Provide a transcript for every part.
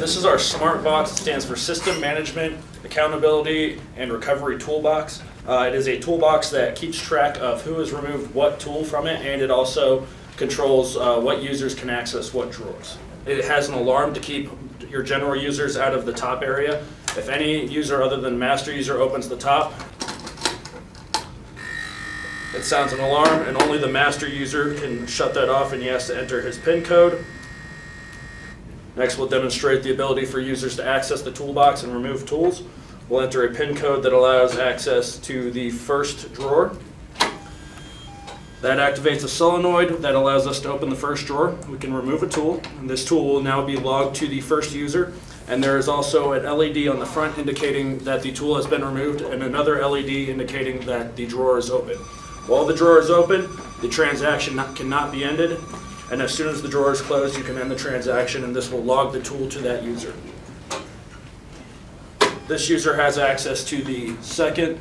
This is our smart box. It stands for System Management, Accountability, and Recovery Toolbox. Uh, it is a toolbox that keeps track of who has removed what tool from it, and it also controls uh, what users can access what drawers. It has an alarm to keep your general users out of the top area. If any user other than master user opens the top, it sounds an alarm, and only the master user can shut that off, and he has to enter his PIN code. Next, we'll demonstrate the ability for users to access the toolbox and remove tools. We'll enter a PIN code that allows access to the first drawer. That activates a solenoid that allows us to open the first drawer. We can remove a tool, and this tool will now be logged to the first user. And there is also an LED on the front indicating that the tool has been removed, and another LED indicating that the drawer is open. While the drawer is open, the transaction not- cannot be ended, and as soon as the drawer is closed, you can end the transaction, and this will log the tool to that user. This user has access to the second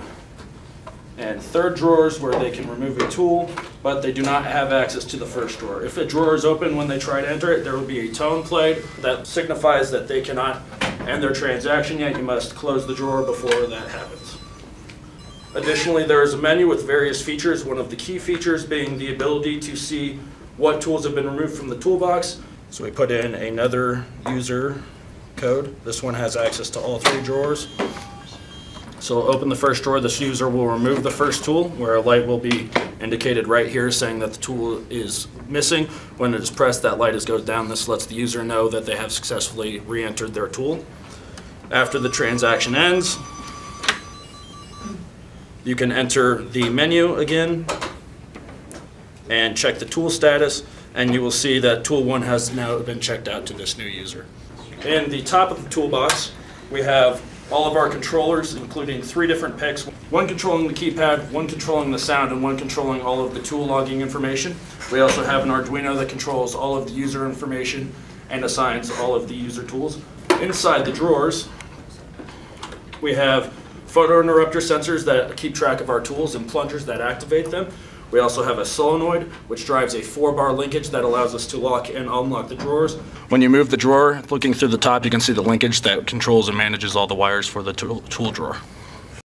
and third drawers where they can remove a tool, but they do not have access to the first drawer. If a drawer is open when they try to enter it, there will be a tone played that signifies that they cannot end their transaction yet. You must close the drawer before that happens. Additionally, there is a menu with various features, one of the key features being the ability to see what tools have been removed from the toolbox. So we put in another user code. This one has access to all three drawers. So open the first drawer, this user will remove the first tool, where a light will be indicated right here saying that the tool is missing. When it is pressed, that light is goes down. This lets the user know that they have successfully re-entered their tool. After the transaction ends, you can enter the menu again and check the tool status, and you will see that tool one has now been checked out to this new user. In the top of the toolbox, we have all of our controllers, including three different PICs, one controlling the keypad, one controlling the sound, and one controlling all of the tool logging information. We also have an Arduino that controls all of the user information and assigns all of the user tools. Inside the drawers, we have photo interrupter sensors that keep track of our tools and plungers that activate them. We also have a solenoid, which drives a four-bar linkage that allows us to lock and unlock the drawers. When you move the drawer, looking through the top, you can see the linkage that controls and manages all the wires for the tool, tool drawer.